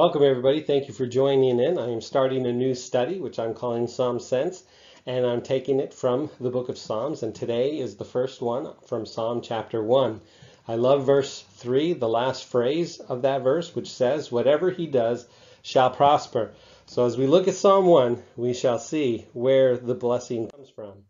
Welcome, everybody. Thank you for joining in. I am starting a new study, which I'm calling Psalm Sense, and I'm taking it from the book of Psalms. And today is the first one from Psalm chapter 1. I love verse 3, the last phrase of that verse, which says, Whatever he does shall prosper. So as we look at Psalm 1, we shall see where the blessing comes from.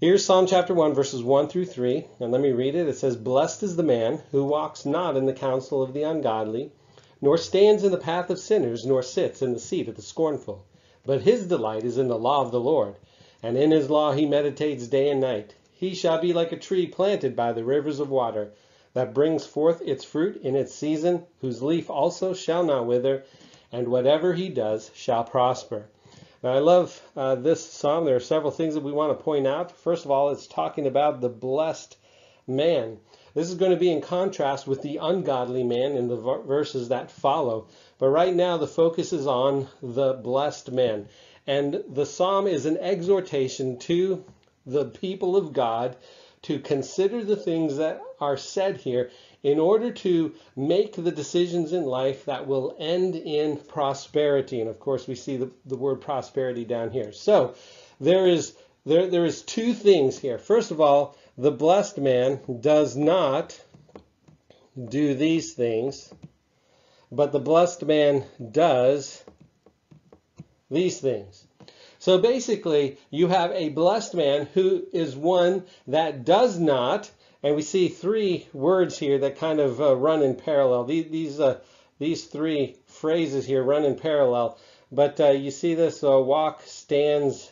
Here's Psalm chapter 1, verses 1 through 3, and let me read it. It says, Blessed is the man who walks not in the counsel of the ungodly nor stands in the path of sinners, nor sits in the seat of the scornful. But his delight is in the law of the Lord, and in his law he meditates day and night. He shall be like a tree planted by the rivers of water, that brings forth its fruit in its season, whose leaf also shall not wither, and whatever he does shall prosper. Now, I love uh, this psalm. There are several things that we want to point out. First of all, it's talking about the blessed man. This is going to be in contrast with the ungodly man in the verses that follow. But right now, the focus is on the blessed man. And the psalm is an exhortation to the people of God to consider the things that are said here in order to make the decisions in life that will end in prosperity. And of course, we see the, the word prosperity down here. So there is there, there is two things here. First of all, the blessed man does not do these things, but the blessed man does these things. So basically, you have a blessed man who is one that does not, and we see three words here that kind of uh, run in parallel. These these, uh, these three phrases here run in parallel, but uh, you see this uh, walk, stands,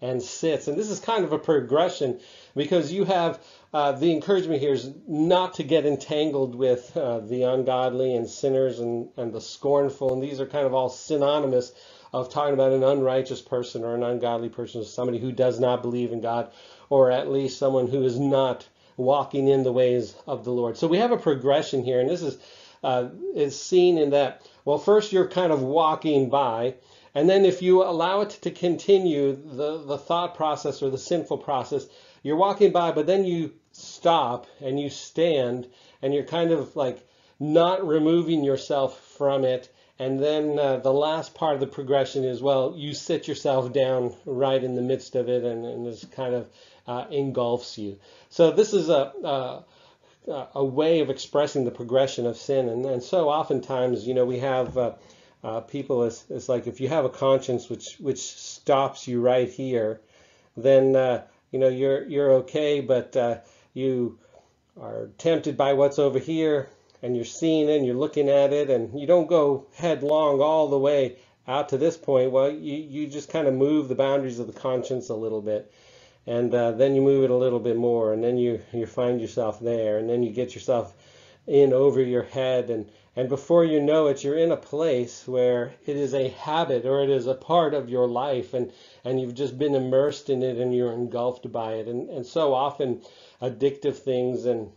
and sits, and this is kind of a progression because you have uh, the encouragement here is not to get entangled with uh, the ungodly and sinners and, and the scornful, and these are kind of all synonymous of talking about an unrighteous person or an ungodly person, somebody who does not believe in God, or at least someone who is not walking in the ways of the Lord. So we have a progression here, and this is uh, is seen in that. Well, first you're kind of walking by, and then if you allow it to continue, the the thought process or the sinful process you're walking by, but then you stop and you stand and you're kind of like not removing yourself from it. And then uh, the last part of the progression is well, you sit yourself down right in the midst of it and, and this kind of uh, engulfs you. So this is a, a a way of expressing the progression of sin. And, and so oftentimes, you know, we have uh, uh, people, it's, it's like if you have a conscience which, which stops you right here, then uh, you know you're you're okay, but uh, you are tempted by what's over here, and you're seeing it, and you're looking at it, and you don't go headlong all the way out to this point. Well, you you just kind of move the boundaries of the conscience a little bit, and uh, then you move it a little bit more, and then you you find yourself there, and then you get yourself in over your head and and before you know it you're in a place where it is a habit or it is a part of your life and and you've just been immersed in it and you're engulfed by it. And and so often addictive things and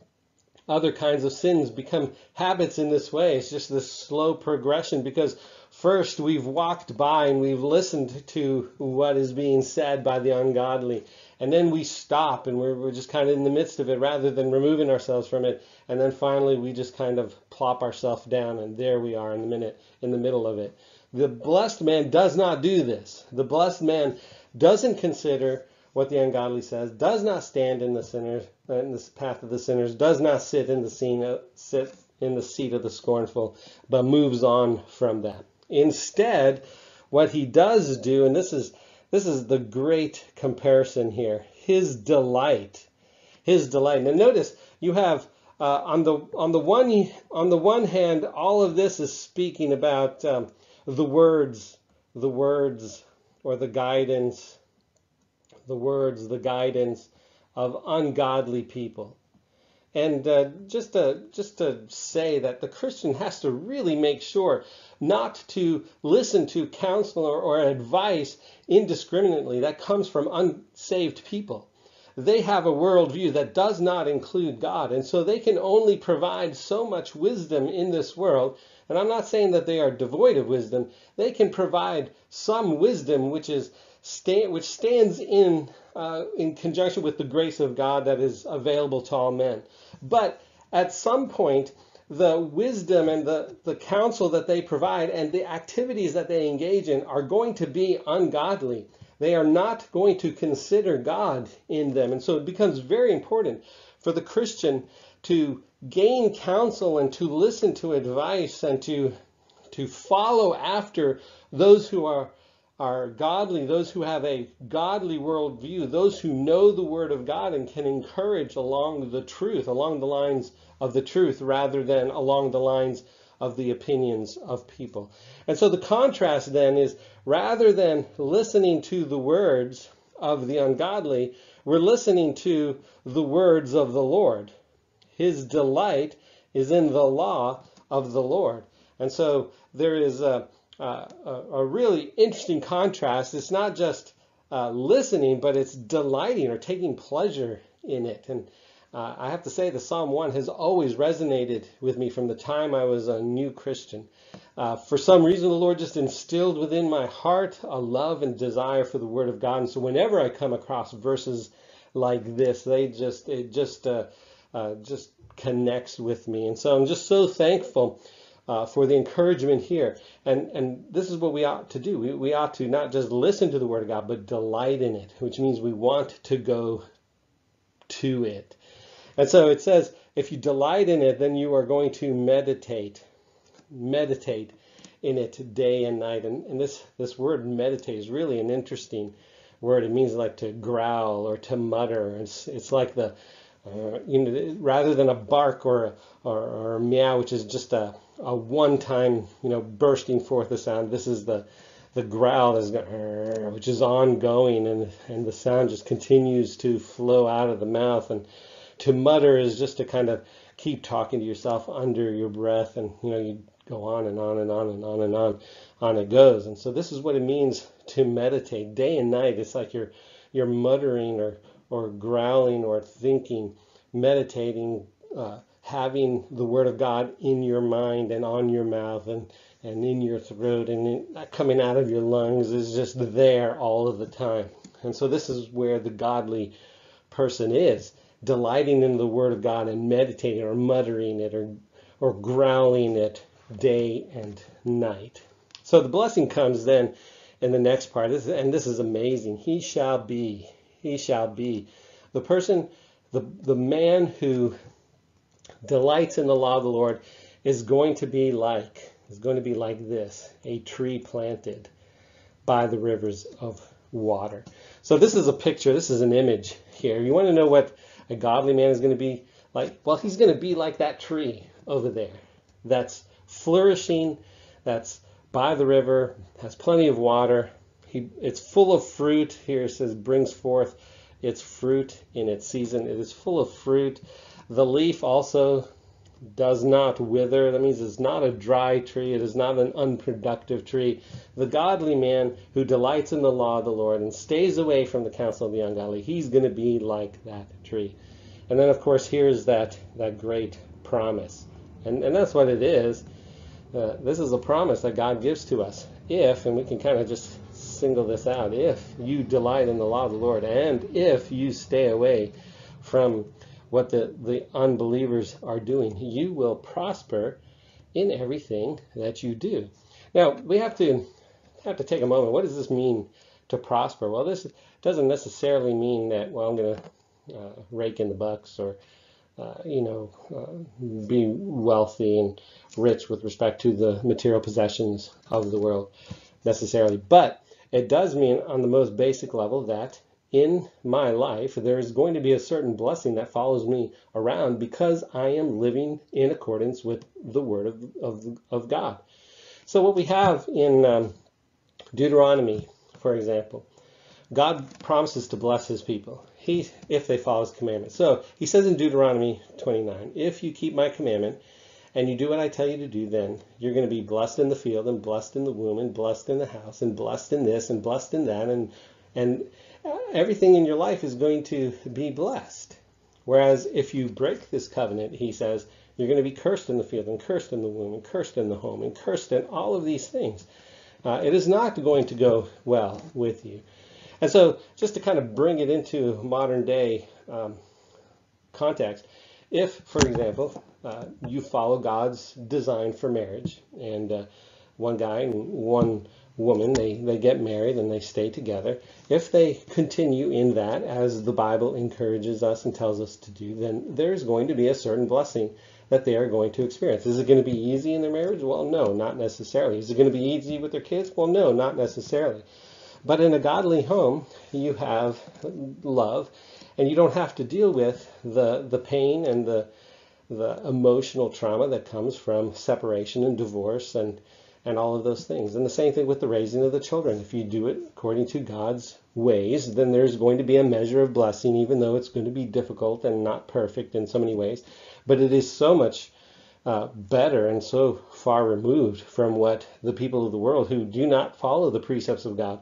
other kinds of sins become habits in this way. It's just this slow progression because first we've walked by and we've listened to what is being said by the ungodly and then we stop and we're, we're just kind of in the midst of it rather than removing ourselves from it. And then finally we just kind of plop ourselves down and there we are in the minute in the middle of it. The blessed man does not do this. The blessed man doesn't consider what the ungodly says does not stand in the sinners in the path of the sinners does not sit in the scene uh, sit in the seat of the scornful but moves on from that. Instead what he does do and this is this is the great comparison here. His delight. His delight. Now notice you have uh, on the on the one on the one hand, all of this is speaking about um, the words, the words, or the guidance, the words, the guidance of ungodly people. And uh, just to just to say that the Christian has to really make sure not to listen to counsel or, or advice indiscriminately that comes from unsaved people. They have a worldview that does not include God, and so they can only provide so much wisdom in this world. And I'm not saying that they are devoid of wisdom. They can provide some wisdom which is which stands in uh, in conjunction with the grace of God that is available to all men. But at some point, the wisdom and the, the counsel that they provide and the activities that they engage in are going to be ungodly. They are not going to consider God in them. And so it becomes very important for the Christian to gain counsel and to listen to advice and to, to follow after those who are, are godly, those who have a godly worldview, those who know the Word of God and can encourage along the truth, along the lines of the truth, rather than along the lines of the opinions of people. And so the contrast then is rather than listening to the words of the ungodly, we're listening to the words of the Lord. His delight is in the law of the Lord. And so there is a, a, a really interesting contrast. It's not just uh, listening, but it's delighting or taking pleasure in it. And uh, I have to say, the Psalm 1 has always resonated with me from the time I was a new Christian. Uh, for some reason, the Lord just instilled within my heart a love and desire for the Word of God. And so, whenever I come across verses like this, they just it just uh, uh just connects with me. And so, I'm just so thankful uh, for the encouragement here. And and this is what we ought to do. We, we ought to not just listen to the Word of God, but delight in it, which means we want to go to it. And so it says, if you delight in it, then you are going to meditate, meditate in it day and night. And, and this, this word meditate is really an interesting word. It means like to growl or to mutter. It's, it's like the, uh, you know, rather than a bark or or, or a meow, which is just a, a one-time, you know, bursting forth the sound. This is the the growl is which is ongoing, and and the sound just continues to flow out of the mouth. And to mutter is just to kind of keep talking to yourself under your breath and you know you go on and on and on and on and on on it goes and so this is what it means to meditate day and night it's like you're you're muttering or or growling or thinking meditating uh, having the word of god in your mind and on your mouth and and in your throat and in, uh, coming out of your lungs is just there all of the time and so this is where the godly person is delighting in the Word of God and meditating or muttering it or, or growling it day and night. So the blessing comes then in the next part, and this is amazing. He shall be, he shall be. The person, the, the man who delights in the law of the Lord is going to be like, is going to be like this, a tree planted by the rivers of water. So this is a picture, this is an image here. You want to know what a godly man is going to be like, well, he's going to be like that tree over there that's flourishing, that's by the river, has plenty of water. He, it's full of fruit. Here it says, brings forth its fruit in its season. It is full of fruit. The leaf also does not wither. That means it's not a dry tree. It is not an unproductive tree. The godly man who delights in the law of the Lord and stays away from the counsel of the ungodly, he's going to be like that tree. And then, of course, here's that, that great promise. And, and that's what it is. Uh, this is a promise that God gives to us. If, and we can kind of just single this out, if you delight in the law of the Lord and if you stay away from what the, the unbelievers are doing. You will prosper in everything that you do. Now, we have to have to take a moment. What does this mean to prosper? Well, this doesn't necessarily mean that, well, I'm going to uh, rake in the bucks or, uh, you know, uh, be wealthy and rich with respect to the material possessions of the world necessarily. But it does mean, on the most basic level, that in my life, there is going to be a certain blessing that follows me around because I am living in accordance with the Word of, of, of God. So, what we have in um, Deuteronomy, for example, God promises to bless his people he, if they follow his commandments. So, he says in Deuteronomy 29 If you keep my commandment, and you do what I tell you to do, then you're going to be blessed in the field and blessed in the womb and blessed in the house and blessed in this and blessed in that and and everything in your life is going to be blessed. Whereas if you break this covenant, he says, you're going to be cursed in the field and cursed in the womb and cursed in the home and cursed in all of these things. Uh, it is not going to go well with you. And so, just to kind of bring it into modern day um, context, if, for example, uh, you follow God's design for marriage, and uh, one guy and one woman they they get married and they stay together. If they continue in that, as the Bible encourages us and tells us to do, then there's going to be a certain blessing that they are going to experience. Is it going to be easy in their marriage? Well, no, not necessarily. Is it going to be easy with their kids? Well, no, not necessarily. But in a godly home, you have love, and you don't have to deal with the the pain and the the emotional trauma that comes from separation and divorce and and all of those things. And the same thing with the raising of the children. If you do it according to God's ways, then there's going to be a measure of blessing, even though it's going to be difficult and not perfect in so many ways. But it is so much uh, better and so far removed from what the people of the world who do not follow the precepts of God,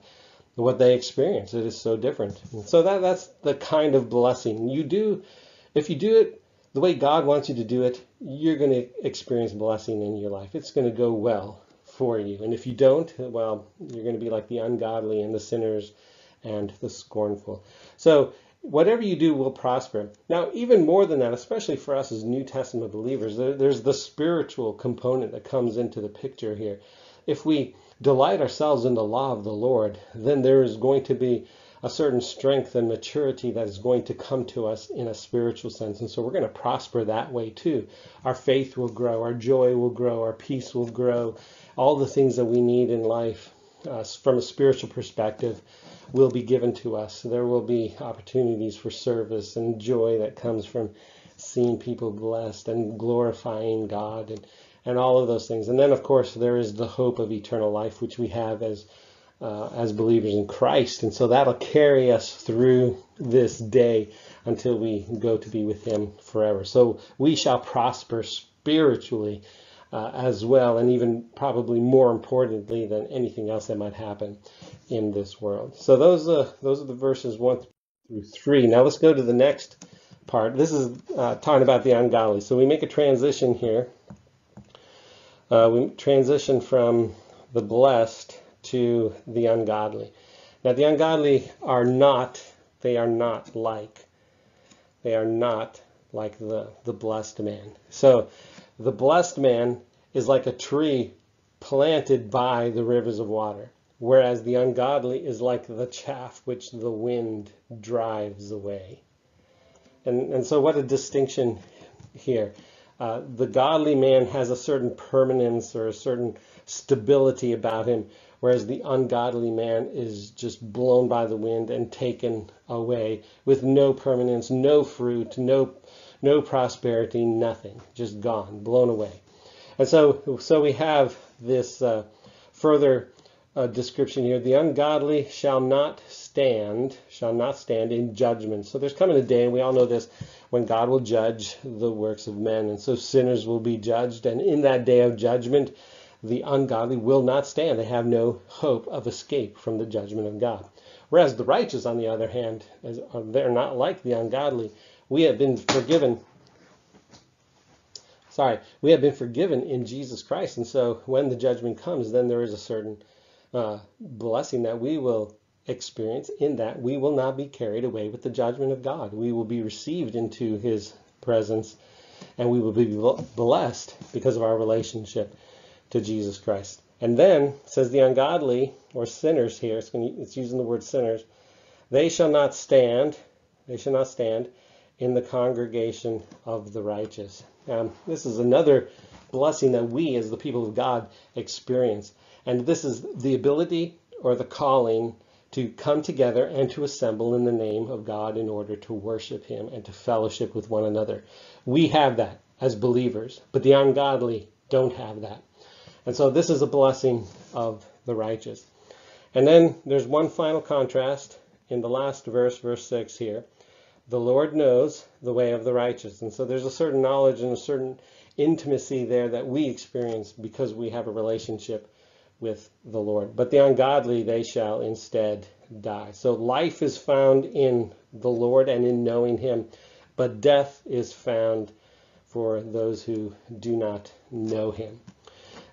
what they experience. It is so different. And so that that's the kind of blessing you do. If you do it the way God wants you to do it, you're going to experience blessing in your life. It's going to go well for you. And if you don't, well, you're going to be like the ungodly and the sinners and the scornful. So whatever you do will prosper. Now, even more than that, especially for us as New Testament believers, there's the spiritual component that comes into the picture here. If we delight ourselves in the law of the Lord, then there is going to be a certain strength and maturity that is going to come to us in a spiritual sense. And so we're going to prosper that way too. Our faith will grow, our joy will grow, our peace will grow, all the things that we need in life uh, from a spiritual perspective will be given to us. There will be opportunities for service and joy that comes from seeing people blessed and glorifying God and, and all of those things. And then, of course, there is the hope of eternal life, which we have as uh, as believers in Christ. And so that'll carry us through this day until we go to be with Him forever. So we shall prosper spiritually uh, as well, and even probably more importantly than anything else that might happen in this world. So those are those are the verses one through three. Now let's go to the next part. This is uh, talking about the ungodly. So we make a transition here. Uh, we transition from the blessed to the ungodly. Now the ungodly are not. They are not like. They are not like the the blessed man. So the blessed man is like a tree planted by the rivers of water, whereas the ungodly is like the chaff which the wind drives away. And, and so, what a distinction here. Uh, the godly man has a certain permanence or a certain stability about him, whereas the ungodly man is just blown by the wind and taken away with no permanence, no fruit, no no prosperity, nothing, just gone, blown away. And so, so we have this uh, further uh, description here. The ungodly shall not stand, shall not stand in judgment. So there's coming a day, and we all know this, when God will judge the works of men. And so sinners will be judged. And in that day of judgment, the ungodly will not stand. They have no hope of escape from the judgment of God. Whereas the righteous, on the other hand, they're not like the ungodly we have been forgiven. Sorry, we have been forgiven in Jesus Christ. And so when the judgment comes, then there is a certain uh, blessing that we will experience in that we will not be carried away with the judgment of God. We will be received into his presence and we will be blessed because of our relationship to Jesus Christ. And then says the ungodly or sinners here, it's, using the word sinners, they shall not stand, they shall not stand in the congregation of the righteous. Um, this is another blessing that we, as the people of God, experience. And this is the ability or the calling to come together and to assemble in the name of God in order to worship Him and to fellowship with one another. We have that as believers, but the ungodly don't have that. And so this is a blessing of the righteous. And then there's one final contrast in the last verse, verse 6 here the Lord knows the way of the righteous. And so there's a certain knowledge and a certain intimacy there that we experience because we have a relationship with the Lord. But the ungodly, they shall instead die. So life is found in the Lord and in knowing Him, but death is found for those who do not know Him.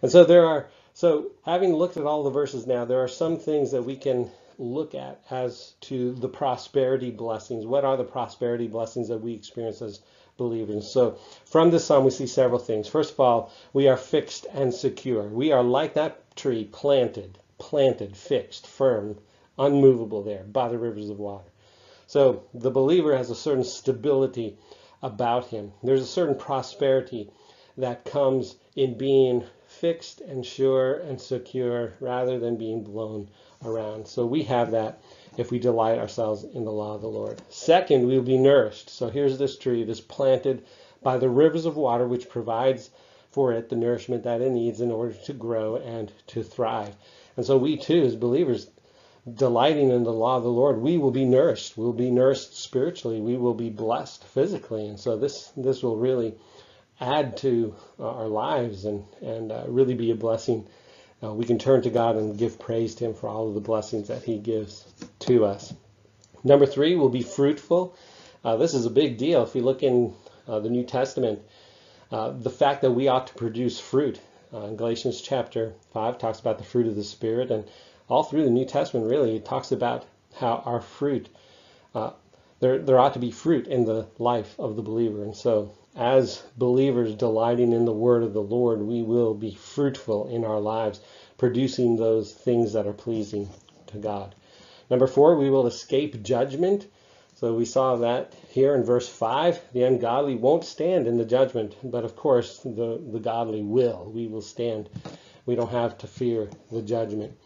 And so there are, so having looked at all the verses now, there are some things that we can look at as to the prosperity blessings. What are the prosperity blessings that we experience as believers. So from this psalm, we see several things. First of all, we are fixed and secure. We are like that tree planted, planted, fixed, firm, unmovable there by the rivers of water. So the believer has a certain stability about him. There's a certain prosperity that comes in being fixed and sure and secure rather than being blown around. So we have that if we delight ourselves in the law of the Lord. Second, we will be nourished. So here's this tree that's planted by the rivers of water, which provides for it the nourishment that it needs in order to grow and to thrive. And so we too, as believers, delighting in the law of the Lord, we will be nourished. We'll be nourished spiritually. We will be blessed physically. And so this this will really add to our lives and and uh, really be a blessing. Uh, we can turn to God and give praise to Him for all of the blessings that He gives to us. Number three will be fruitful. Uh, this is a big deal. If you look in uh, the New Testament, uh, the fact that we ought to produce fruit. Uh, Galatians chapter 5 talks about the fruit of the Spirit, and all through the New Testament, really, it talks about how our fruit, uh, there, there ought to be fruit in the life of the believer. And so, as believers delighting in the word of the Lord, we will be fruitful in our lives, producing those things that are pleasing to God. Number four, we will escape judgment. So we saw that here in verse 5. The ungodly won't stand in the judgment, but of course the, the godly will. We will stand. We don't have to fear the judgment.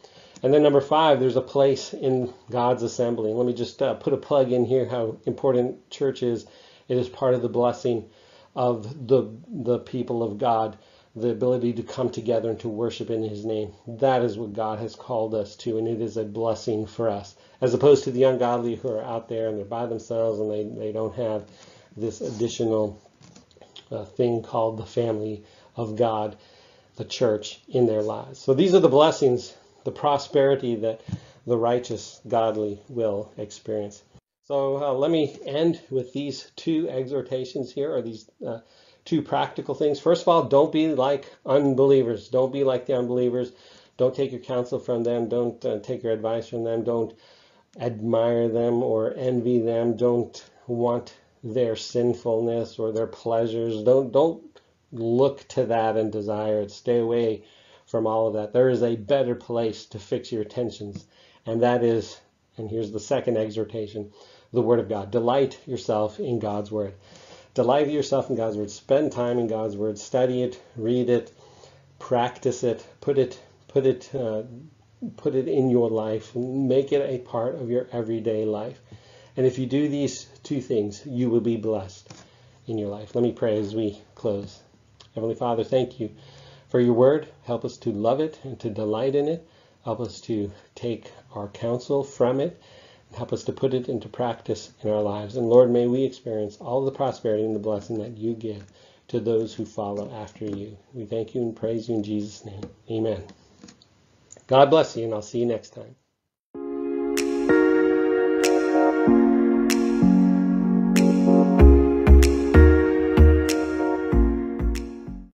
And then number five, there's a place in God's assembly. Let me just uh, put a plug in here how important church is. It is part of the blessing of the the people of God, the ability to come together and to worship in His name. That is what God has called us to, and it is a blessing for us, as opposed to the ungodly who are out there and they're by themselves and they, they don't have this additional uh, thing called the family of God, the church, in their lives. So these are the blessings the prosperity that the righteous, godly will experience. So uh, let me end with these two exhortations here, or these uh, two practical things. First of all, don't be like unbelievers. Don't be like the unbelievers. Don't take your counsel from them. Don't uh, take your advice from them. Don't admire them or envy them. Don't want their sinfulness or their pleasures. Don't don't look to that and desire it. Stay away from all of that. There is a better place to fix your attentions, and that is, and here's the second exhortation, the Word of God. Delight yourself in God's Word. Delight yourself in God's Word. Spend time in God's Word. Study it, read it, practice it, put it, put it, uh, put it in your life. Make it a part of your everyday life. And if you do these two things, you will be blessed in your life. Let me pray as we close. Heavenly Father, thank you for your word. Help us to love it and to delight in it. Help us to take our counsel from it and help us to put it into practice in our lives. And Lord, may we experience all the prosperity and the blessing that you give to those who follow after you. We thank you and praise you in Jesus' name. Amen. God bless you, and I'll see you next time.